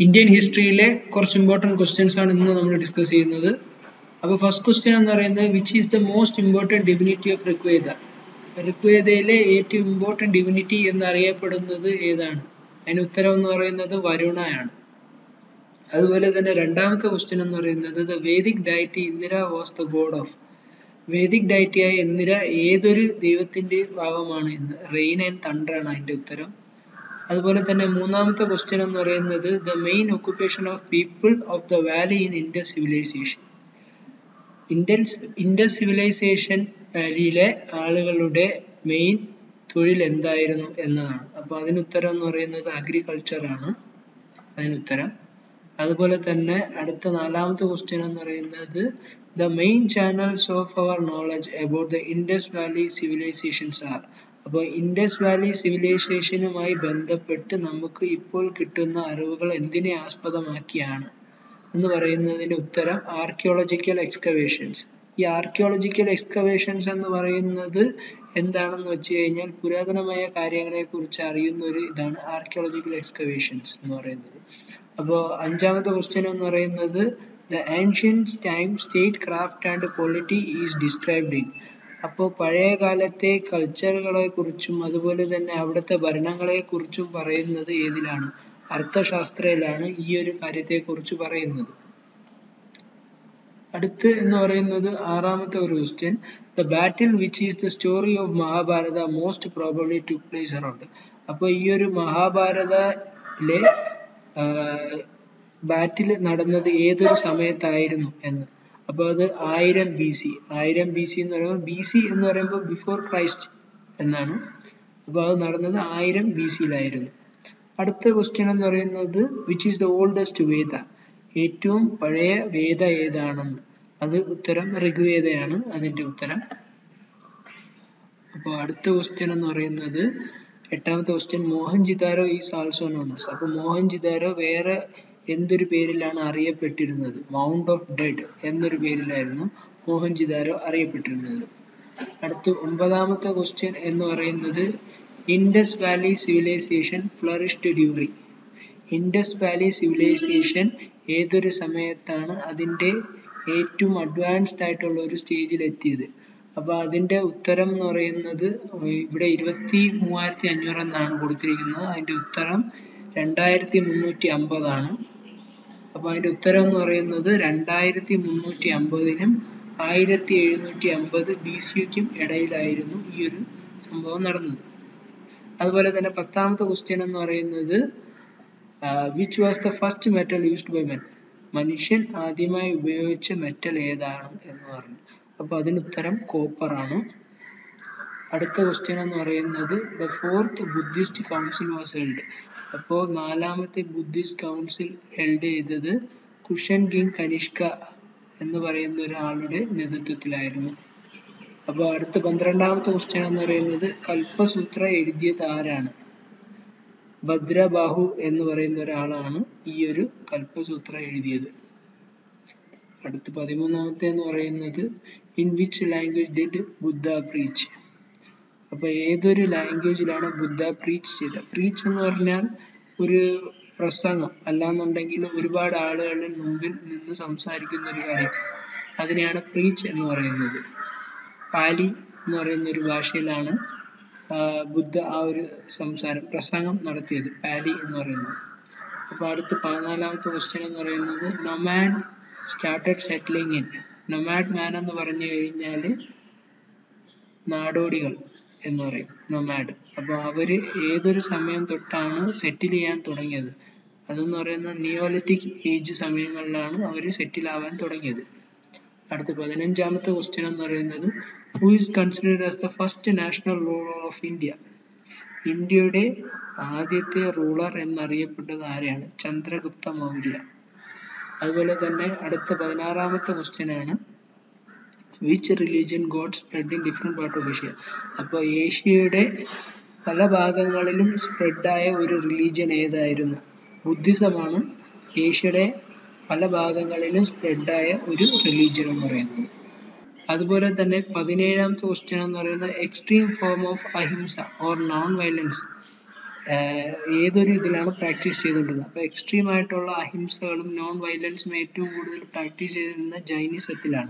Indian ഹിസ്റ്ററിയിലെ കുറച്ച് important questions ആണ് ഇന്ന് നമ്മൾ ഡിസ്കസ് ചെയ്യുന്നത്. അപ്പോൾ ഫസ്റ്റ് ക്വസ്റ്റ്യൻ എന്ന് പറയുന്നത് which is the most important divinity of Rigveda ഋഗ്വേദയിലെ ഏറ്റവും ഇമ്പോർട്ടന്റ് ഡിവിനിറ്റി എന്നറിയപ്പെടുന്നത് ഏതാണ്? അതിന് ഉത്തരം എന്ന് പറയുന്നത് വരുണയാണ്. അതുപോലെ തന്നെ രണ്ടാമത്തെ ക്വസ്റ്റ്യൻ എന്ന് പറയുന്നത് the Vedic deity Indira was the god of Vedic ഡയറ്റിയായ Indira ഏതൊരു ദൈവത്തിന്റെ ഭാവമാണ് എന്ന്? റെയിൻ ആൻഡ് തണ്ടറാണ് അതിന്റെ ഉത്തരം. അതുപോലെ തന്നെ മൂന്നാമത്തെ ക്വസ്റ്റ്യൻ എന്ന് പറയുന്നത് the main occupation of people of the valley in Indus civilisation Indian Indus civilisation വാലിയിലെ ആളുകളുടെ മെയിൻ തൊഴിൽ എന്തായിരുന്നു എന്നതാണ്. അപ്പോൾ അതിനുത്തരം എന്ന് പറയുന്നത് അഗ്രികൾച്ചർ ആണ്. അതിനുത്തരം അതുപോലെ തന്നെ അടുത്ത നാലാമത്തെ ക്വസ്റ്റ്യൻ എന്ന് പറയുന്നത് the main channels of our knowledge about the Indus valley civilisations are അപ്പോൾ ഇൻഡസ് വാലി സിവിലൈസേഷനുമായി ബന്ധപ്പെട്ട് നമുക്ക് ഇപ്പോൾ കിട്ടുന്ന അറിവുകൾ എന്തിനെ ആസ്പദമാക്കിയാണ് എന്ന് പറയുന്നതിന് ഉത്തരം ആർക്കിയോളജിക്കൽ എക്സ്കവേഷൻസ് ഈ ആർക്കിയോളജിക്കൽ എക്സ്കവേഷൻസ് എന്ന് പറയുന്നത് എന്താണെന്ന് വെച്ച് കഴിഞ്ഞാൽ പുരാതനമായ കാര്യങ്ങളെ കുറിച്ച് അറിയുന്ന ഒരു ഇതാണ് ആർക്കിയോളജിക്കൽ എക്സ്കവേഷൻസ് എന്ന് പറയുന്നത്. അപ്പോൾ അഞ്ചാമത്തെ ക്വസ്റ്റ്യൻ എന്ന് പറയുന്നത് the ancients time statecraft and quality is described in അപ്പോൾ പഴയ കാലത്തെ കൾച്ചറുകളെ കുറിച്ചും അതുപോലെ തന്നെ അവിടുത്തെ ഭരണങ്ങളെ കുറിച്ചും പറയുന്നത് ഏതിലാണ്? അർത്ഥശാസ്ത്രയിലാണ് ഈ ഒരു കാര്യത്തെക്കുറിച്ച് പറയുന്നത്. അടുത്ത് എന്ന് പറയുന്നത് ആറാമത്തെ ഒരു question the battle which is the story of Mahabharata most probably to place around അപ്പോൾ ഈ ഒരു മഹാഭാരതയിലെ ബാറ്റിൽ നടന്നത് ഏതൊരു സമയത്തായിരുന്നു എന്ന്. അപ്പോൾ അത് ആയിരം ബി സി ആയിരം ബി സി എന്ന് പറയുമ്പോൾ ബി സി എന്ന് പറയുമ്പോൾ ബിഫോർ ക്രൈസ്റ്റ് എന്നാണ്. അപ്പോൾ അത് നടന്നത് ആയിരം ബി സിയിലായിരുന്നു അടുത്ത ക്വസ്റ്റ്യൻ എന്ന് പറയുന്നത് which is the oldest Veda? ഏറ്റവും പഴയ വേദ ഏതാണെന്ന്. അത് ഉത്തരം ഋഗ്വേദയാണ് അതിന്റെ ഉത്തരം. അപ്പോൾ അടുത്ത ക്വസ്റ്റ്യൻ എന്ന് പറയുന്നത് എട്ടാമത്തെ question Mohenjodaro is also known as അപ്പോൾ മോഹൻജിദാരോ വേറെ എന്തൊരു പേരിലാണ് അറിയപ്പെട്ടിരുന്നത്? മൗണ്ട് ഓഫ് ഡെഡ് എന്നൊരു പേരിലായിരുന്നു മോഹൻജിദാരോ അറിയപ്പെട്ടിരുന്നത്. അടുത്ത ഒമ്പതാമത്തെ ക്വസ്റ്റ്യൻ എന്ന് പറയുന്നത് Indus valley civilisation flourished during Indus valley civilisation ഏതൊരു സമയത്താണ് അതിന്റെ ഏറ്റവും അഡ്വാൻസ്ഡ് ആയിട്ടുള്ള ഒരു സ്റ്റേജിൽ എത്തിയത് അപ്പോൾ അതിന്റെ ഉത്തരം എന്ന് പറയുന്നത് ഇവിടെ ഇരുപത്തി മൂവായിരത്തി അഞ്ഞൂറ് എന്നാണ് കൊടുത്തിരിക്കുന്നത്. അതിന്റെ ഉത്തരം രണ്ടായിരത്തി മുന്നൂറ്റി അമ്പതാണ്. അപ്പോൾ അതിന്റെ ഉത്തരം എന്ന് പറയുന്നത് രണ്ടായിരത്തി മുന്നൂറ്റി അമ്പതിനും ആയിരത്തി എഴുന്നൂറ്റി അമ്പത് ബി സിക്കും ഇടയിലായിരുന്നു ഈ ഒരു സംഭവം നടന്നത്. അതുപോലെ തന്നെ പത്താമത്തെ ക്വസ്റ്റ്യൻ എന്ന് പറയുന്നത് which was the first metal used by men മനുഷ്യൻ ആദ്യമായി ഉപയോഗിച്ച മെറ്റൽ ഏതാണ് എന്ന് പറഞ്ഞു. അപ്പോൾ അതിന് ഉത്തരം കോപ്പർ ആണ്. അടുത്ത ക്വസ്റ്റ്യൻ എന്ന് പറയുന്നത് the fourth Buddhist council was held അപ്പോൾ നാലാമത്തെ ബുദ്ധിസ്റ്റ് കൗൺസിൽ ഹെൽഡ് ചെയ്തത് കുഷൻ കിങ് കനിഷ്ക എന്ന് പറയുന്ന ഒരാളുടെ നേതൃത്വത്തിലായിരുന്നു. അപ്പോൾ അടുത്ത പന്ത്രണ്ടാമത്തെ ക്വസ്റ്റ്യൻ എന്ന് പറയുന്നത് കൽപ്പസൂത്ര എഴുതിയത് ആരാണ്? ഭദ്രബാഹു എന്ന് പറയുന്ന ഒരാളാണ് ഈ ഒരു കൽപ്പസൂത്ര എഴുതിയത്. അടുത്ത പതിമൂന്നാമത്തെ എന്ന് പറയുന്നത് in which language did Buddha preach അപ്പോൾ ഏതൊരു ലാംഗ്വേജിലാണ് ബുദ്ധ പ്രീച്ച് ചെയ്തത്? പ്രീച്ച് എന്ന് പറഞ്ഞാൽ ഒരു പ്രസംഗം. അല്ലാന്നുണ്ടെങ്കിൽ ഒരുപാട് ആളുകളുടെ മുമ്പിൽ നിന്ന് സംസാരിക്കുന്ന ഒരു കാര്യം. അതിനെയാണ് പ്രീച്ച് എന്ന് പറയുന്നത്. പാലി എന്ന് പറയുന്ന ഒരു ഭാഷയിലാണ് ബുദ്ധ ആ ഒരു സംസാരം പ്രസംഗം നടത്തിയത്. പാലി എന്ന് പറയുന്നത്. അപ്പോൾ അടുത്ത പതിനാലാമത്തെ ക്വസ്റ്റ്യൻ എന്ന് പറയുന്നത് nomad started settling in nomad man എന്ന് പറഞ്ഞു കഴിഞ്ഞാൽ നാടോടികൾ. എന്ന് പറയും നൊമാഡ് അപ്പോൾ അവർ ഏതൊരു സമയം തൊട്ടാണ് സെറ്റിൽ ചെയ്യാൻ തുടങ്ങിയത്. അതെന്ന് പറയുന്നത് നിയോലിറ്റിക് ഏജ് സമയങ്ങളിലാണ് അവർ സെറ്റിൽ ആവാൻ തുടങ്ങിയത്. അടുത്ത പതിനഞ്ചാമത്തെ ക്വസ്റ്റ്യൻ എന്ന് പറയുന്നത് who is considered as the first national ruler of India ഇന്ത്യയുടെ ആദ്യത്തെ റൂളർ എന്നറിയപ്പെട്ടത് ആരെയാണ് ചന്ദ്രഗുപ്ത മൗര്യ. അതുപോലെ തന്നെ അടുത്ത പതിനാറാമത്തെ ക്വസ്റ്റ്യൻ ആണ് which religion got spread in different part of Asia അപ്പോൾ ഏഷ്യയുടെ പല ഭാഗങ്ങളിലും സ്പ്രെഡായ ഒരു റിലീജിയൻ ഏതായിരുന്നു? ബുദ്ധിസമാണ്. ഏഷ്യയുടെ പല ഭാഗങ്ങളിലും സ്പ്രെഡായ ഒരു റിലീജിയൻ എന്ന് പറയുന്നത്. അതുപോലെ തന്നെ പതിനേഴാമത്തെ ക്വസ്റ്റ്യൻ എന്ന് പറയുന്നത് extreme form of ahimsa or non violence ഏതൊരു ഇതിലാണ് പ്രാക്ടീസ് ചെയ്തുകൊണ്ടിരുന്നത്? അപ്പോൾ എക്സ്ട്രീം ആയിട്ടുള്ള അഹിംസകളും നോൺ വയലൻസും ഏറ്റവും കൂടുതൽ പ്രാക്ടീസ് ചെയ്തിരുന്നത് ജൈനിസത്തിലാണ്.